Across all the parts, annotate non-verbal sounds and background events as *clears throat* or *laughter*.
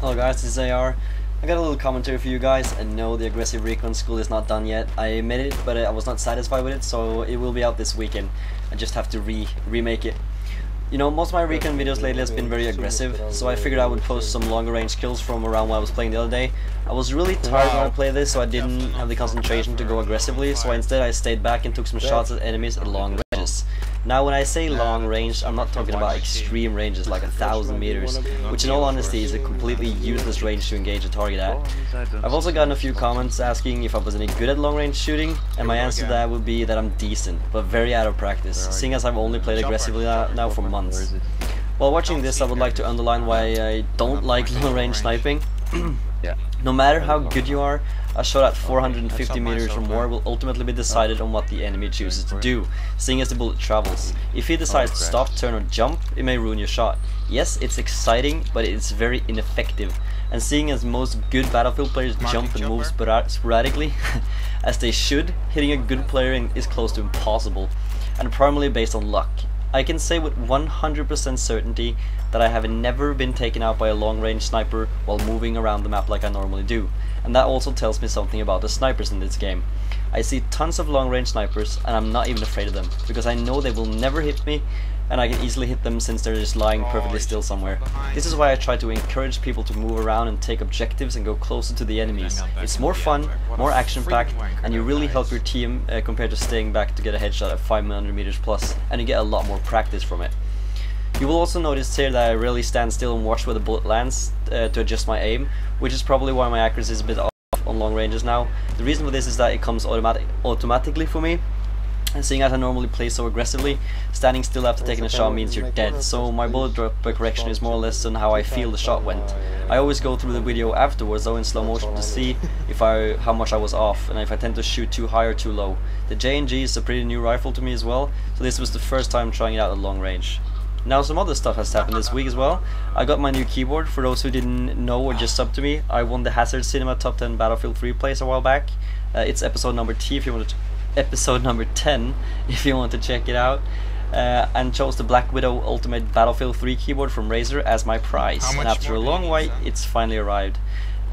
Hello guys, this is AR. I got a little commentary for you guys, and no, the aggressive recon school is not done yet. I admit it, but I was not satisfied with it, so it will be out this weekend. I just have to re remake it. You know, most of my recon videos lately has been very aggressive, so I figured I would post some longer range kills from around when I was playing the other day. I was really tired when I played this, so I didn't have the concentration to go aggressively, so instead I stayed back and took some shots at enemies at long ranges. Now when I say long range, I'm not talking about extreme ranges like a thousand meters, which in all honesty is a completely useless range to engage a target at. I've also gotten a few comments asking if I was any good at long range shooting, and my answer to that would be that I'm decent, but very out of practice, seeing as I've only played aggressively now for months. While watching this I would like to underline why I don't like long range. sniping. *clears throat* no matter how good you are, a shot at 450 meters or more will ultimately be decided on what the enemy chooses to do, seeing as the bullet travels. If he decides to stop, turn or jump, it may ruin your shot. Yes, it's exciting, but it's very ineffective. And seeing as most good Battlefield players jump and move sporadically, *laughs* as they should, hitting a good player is close to impossible, and primarily based on luck. I can say with 100% certainty that I have never been taken out by a long-range sniper while moving around the map like I normally do. And that also tells me something about the snipers in this game. I see tons of long-range snipers and I'm not even afraid of them, because I know they will never hit me and I can easily hit them since they're just lying perfectly still somewhere. This is why I try to encourage people to move around and take objectives and go closer to the enemies. It's more fun, more action-packed, and you really help your team uh, compared to staying back to get a headshot at 500 meters plus, and you get a lot more practice from it. You will also notice here that I really stand still and watch where the bullet lands uh, to adjust my aim, which is probably why my accuracy is a bit off on long ranges now. The reason for this is that it comes automatic automatically for me, and seeing as I normally play so aggressively, standing still after taking a shot means you're dead, so my bullet drop correction is more or less on how I feel the shot went. I always go through the video afterwards though in slow motion to see if I how much I was off and if I tend to shoot too high or too low. The JNG is a pretty new rifle to me as well, so this was the first time trying it out at long range. Now some other stuff has happened this week as well. I got my new keyboard, for those who didn't know or just sub to me, I won the Hazard Cinema Top 10 Battlefield 3 plays a while back. Uh, it's episode number T if you want to episode number 10 *laughs* if you want to check it out. Uh, and chose the Black Widow Ultimate Battlefield 3 keyboard from Razer as my prize. And after a long wait, it's finally arrived.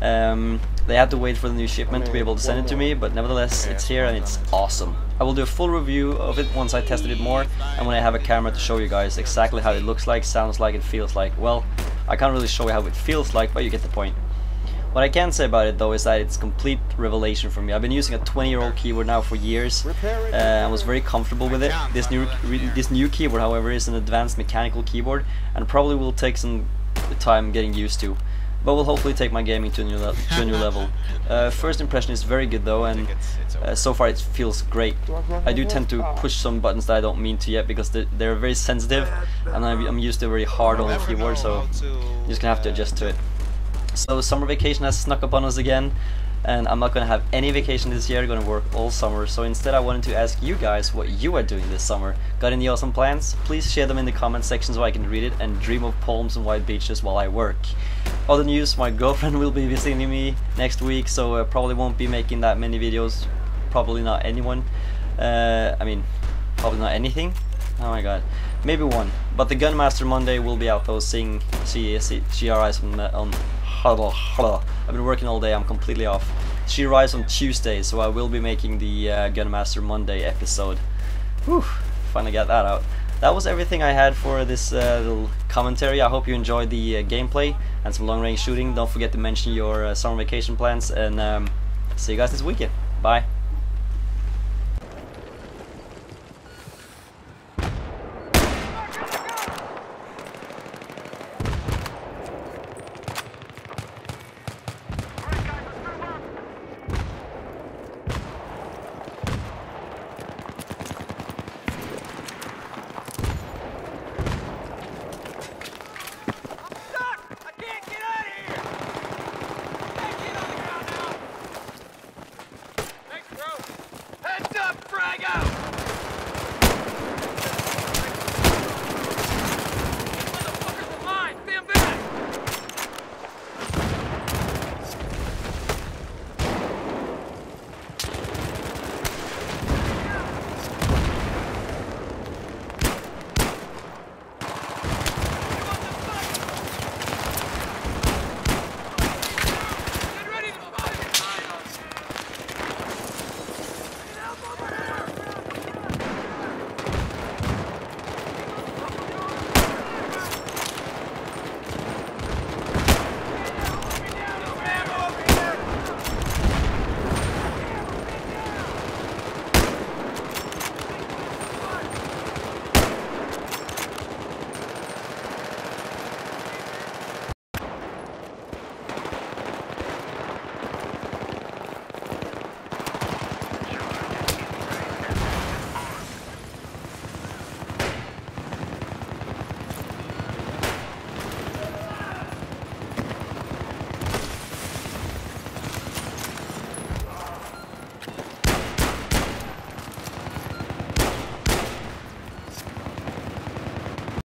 Um, they had to wait for the new shipment to be able to send it to me, but nevertheless, it's here and it's awesome. I will do a full review of it once I tested it more, and when I have a camera to show you guys exactly how it looks like, sounds like, it feels like. Well, I can't really show you how it feels like, but you get the point. What I can say about it though is that it's complete revelation for me. I've been using a 20 year old keyboard now for years uh, and was very comfortable with it. This new this new keyboard however is an advanced mechanical keyboard and probably will take some time getting used to. But will hopefully take my gaming to a new, to a new level. *laughs* Uh, first impression is very good though and uh, so far it feels great. I do tend to push some buttons that I don't mean to yet because they're, they're very sensitive and I'm used to very hard on the keyboard so you're just gonna have to adjust to it. So summer vacation has snuck up on us again and I'm not gonna have any vacation this year, gonna work all summer. So instead I wanted to ask you guys what you are doing this summer. Got any awesome plans? Please share them in the comment section so I can read it and dream of palms and white beaches while I work. Other news, my *laughs* girlfriend will be visiting me next week so I probably won't be making that many videos. Probably not anyone. Uh, I mean, probably not anything. Oh my god. Maybe one. But the Gunmaster Monday will be out though, seeing she, she arrives on, on I've been working all day, I'm completely off. She arrives on Tuesday, so I will be making the uh, Gunmaster Monday episode. Whew, finally got that out. That was everything I had for this uh, little commentary. I hope you enjoyed the uh, gameplay and some long range shooting. Don't forget to mention your uh, summer vacation plans and um, see you guys this weekend. Bye.